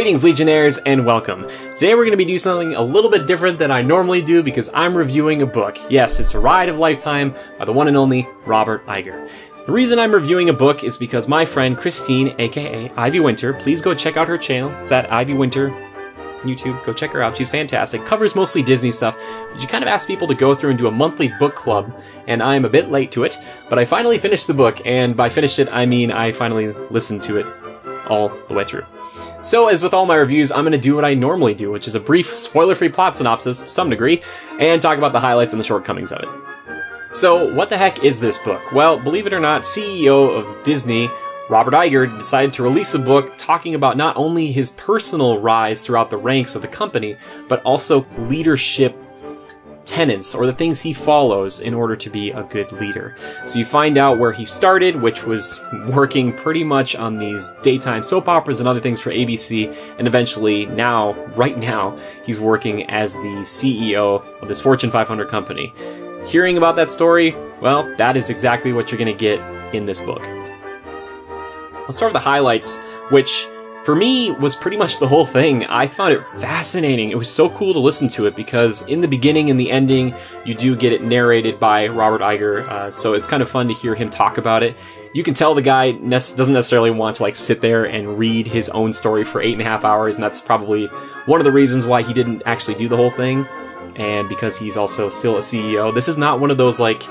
Greetings, Legionnaires, and welcome. Today we're going to be doing something a little bit different than I normally do because I'm reviewing a book. Yes, it's a Ride of Lifetime by the one and only Robert Iger. The reason I'm reviewing a book is because my friend Christine, aka Ivy Winter, please go check out her channel. It's at Ivy Winter YouTube. Go check her out. She's fantastic. Covers mostly Disney stuff. But She kind of asked people to go through and do a monthly book club, and I'm a bit late to it, but I finally finished the book, and by finished it, I mean I finally listened to it all the way through. So, as with all my reviews, I'm going to do what I normally do, which is a brief, spoiler-free plot synopsis to some degree, and talk about the highlights and the shortcomings of it. So, what the heck is this book? Well, believe it or not, CEO of Disney, Robert Iger, decided to release a book talking about not only his personal rise throughout the ranks of the company, but also leadership tenets or the things he follows in order to be a good leader. So you find out where he started, which was working pretty much on these daytime soap operas and other things for ABC, and eventually now, right now, he's working as the CEO of this Fortune 500 company. Hearing about that story, well, that is exactly what you're going to get in this book. I'll start with the highlights, which for me was pretty much the whole thing. I found it fascinating. It was so cool to listen to it because in the beginning and the ending, you do get it narrated by Robert Iger. Uh, so it's kind of fun to hear him talk about it. You can tell the guy ne- doesn't necessarily want to like sit there and read his own story for eight and a half hours, and that's probably one of the reasons why he didn't actually do the whole thing. And because he's also still a CEO, this is not one of those like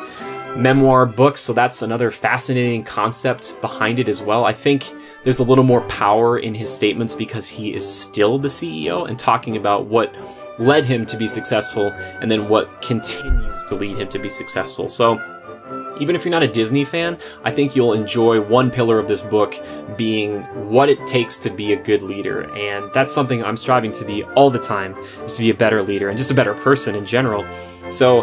memoir books, so that's another fascinating concept behind it as well. I think there's a little more power in his statements because he is still the CEO and talking about what led him to be successful and then what continues to lead him to be successful. So, even if you're not a Disney fan, I think you'll enjoy one pillar of this book being what it takes to be a good leader. And that's something I'm striving to be all the time, is to be a better leader and just a better person in general. So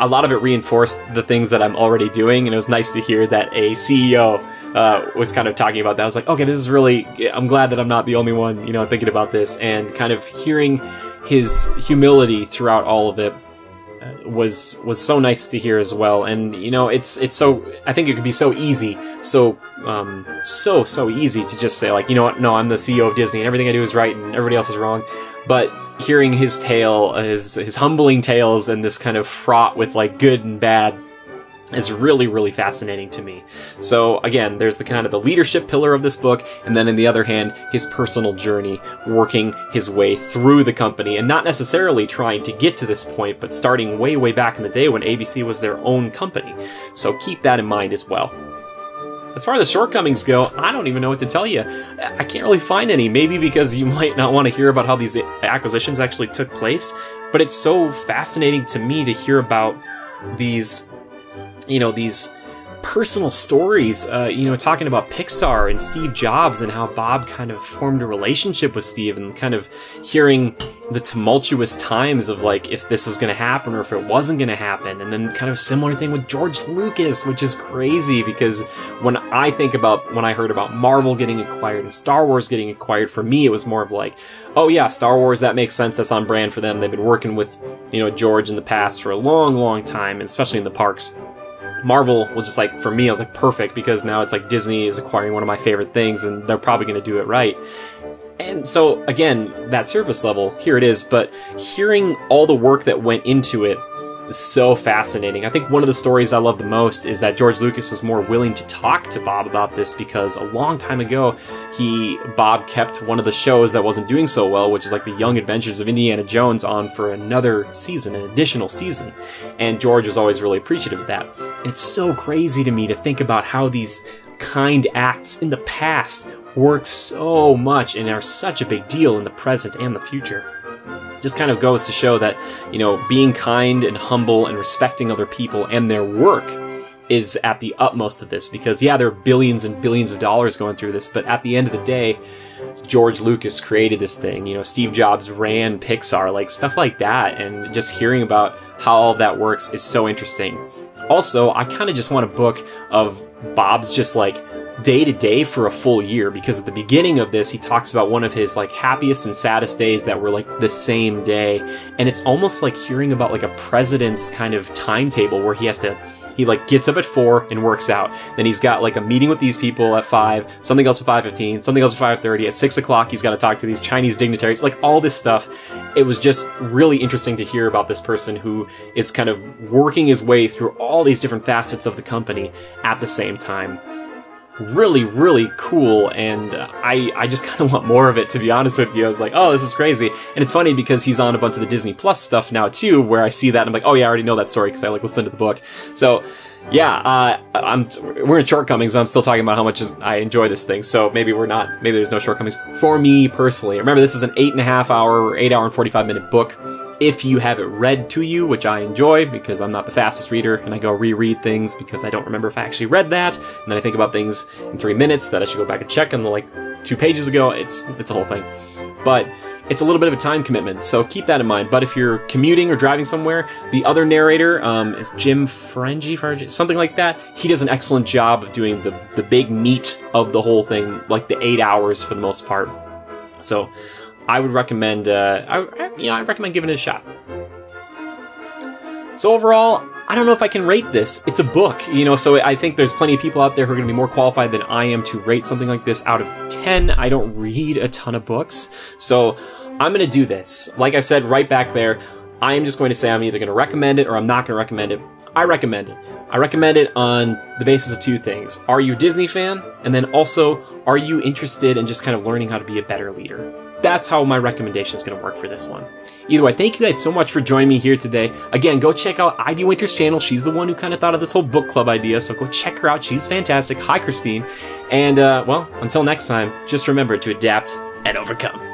a lot of it reinforced the things that I'm already doing, and it was nice to hear that a CEO uh, was kind of talking about that. I was like, okay, this is really. I'm glad that I'm not the only one, you know, thinking about this, and kind of hearing his humility throughout all of it uh, was was so nice to hear as well. And you know, it's it's so. I think it could be so easy, so um, so so easy to just say like, you know what? No, I'm the CEO of Disney, and everything I do is right, and everybody else is wrong. But hearing his tale, his his humbling tales, and this kind of fraught with like good and bad is really really fascinating to me. So again, there's the kind of the leadership pillar of this book, and then in the other hand, his personal journey, working his way through the company, and not necessarily trying to get to this point, but starting way way back in the day when ABC was their own company. So keep that in mind as well. As far as the shortcomings go, I don't even know what to tell you. I can't really find any. Maybe because you might not want to hear about how these acquisitions actually took place, but it's so fascinating to me to hear about these, you know, these personal stories, uh, you know, talking about Pixar and Steve Jobs and how Bob kind of formed a relationship with Steve and kind of hearing the tumultuous times of like if this was going to happen or if it wasn't going to happen. And then kind of similar thing with George Lucas, which is crazy because when I think about when I heard about Marvel getting acquired and Star Wars getting acquired, for me, it was more of like, oh yeah, Star Wars, that makes sense. That's on brand for them. They've been working with, you know, George in the past for a long, long time, and especially in the parks. Marvel was just like for me, I was like perfect because now it's like Disney is acquiring one of my favorite things, and they're probably going to do it right. And so again, that service level, here it is. But hearing all the work that went into it so fascinating. I think one of the stories I love the most is that George Lucas was more willing to talk to Bob about this because a long time ago, he Bob kept one of the shows that wasn't doing so well, which is like the Young Adventures of Indiana Jones, on for another season, an additional season. And George was always really appreciative of that. And it's so crazy to me to think about how these kind acts in the past work so much and are such a big deal in the present and the future just kind of goes to show that, you know, being kind and humble and respecting other people and their work is at the utmost of this because yeah, there are billions and billions of dollars going through this, but at the end of the day, George Lucas created this thing. You know, Steve Jobs ran Pixar, like stuff like that, and just hearing about how all that works is so interesting. Also, I kind of just want a book of Bob's just like day to day for a full year because at the beginning of this he talks about one of his like happiest and saddest days that were like the same day and it's almost like hearing about like a president's kind of timetable where he has to he like gets up at four and works out. Then he's got like a meeting with these people at five, something else at five fifteen, something else at five thirty. At six o'clock, he's got to talk to these Chinese dignitaries. Like all this stuff. It was just really interesting to hear about this person who is kind of working his way through all these different facets of the company at the same time really really cool and i i just kind of want more of it to be honest with you. I was like oh this is crazy. And it's funny because he's on a bunch of the disney plus stuff now too where i see that and i'm like oh yeah i already know that story because i like listened to the book. So yeah uh, i'm we're in shortcomings i'm still talking about how much i enjoy this thing so maybe we're not maybe there's no shortcomings for me personally. Remember this is an eight and a half hour eight hour and 45 minute book if you have it read to you, which I enjoy because I'm not the fastest reader and I go reread things because I don't remember if I actually read that, and then I think about things in three minutes that I should go back and check on the like two pages ago. It's it's a whole thing, but it's a little bit of a time commitment, so keep that in mind. But if you're commuting or driving somewhere, the other narrator um, is Jim Frenji, something like that. He does an excellent job of doing the the big meat of the whole thing, like the eight hours for the most part. So I would recommend, uh, I, you know, I recommend giving it a shot. So overall, I don't know if I can rate this. It's a book, you know, so I think there's plenty of people out there who are going to be more qualified than I am to rate something like this out of 10. I don't read a ton of books, so I'm going to do this. Like I said right back there, I am just going to say I'm either going to recommend it or I'm not going to recommend it. I recommend it. I recommend it on the basis of two things. Are you a Disney fan? And then also, are you interested in just kind of learning how to be a better leader? That's how my recommendation is going to work for this one. Either way, thank you guys so much for joining me here today. Again, go check out Ivy Winter's channel. She's the one who kind of thought of this whole book club idea, so go check her out. She's fantastic. Hi, Christine. And, uh, well, until next time, just remember to adapt and overcome.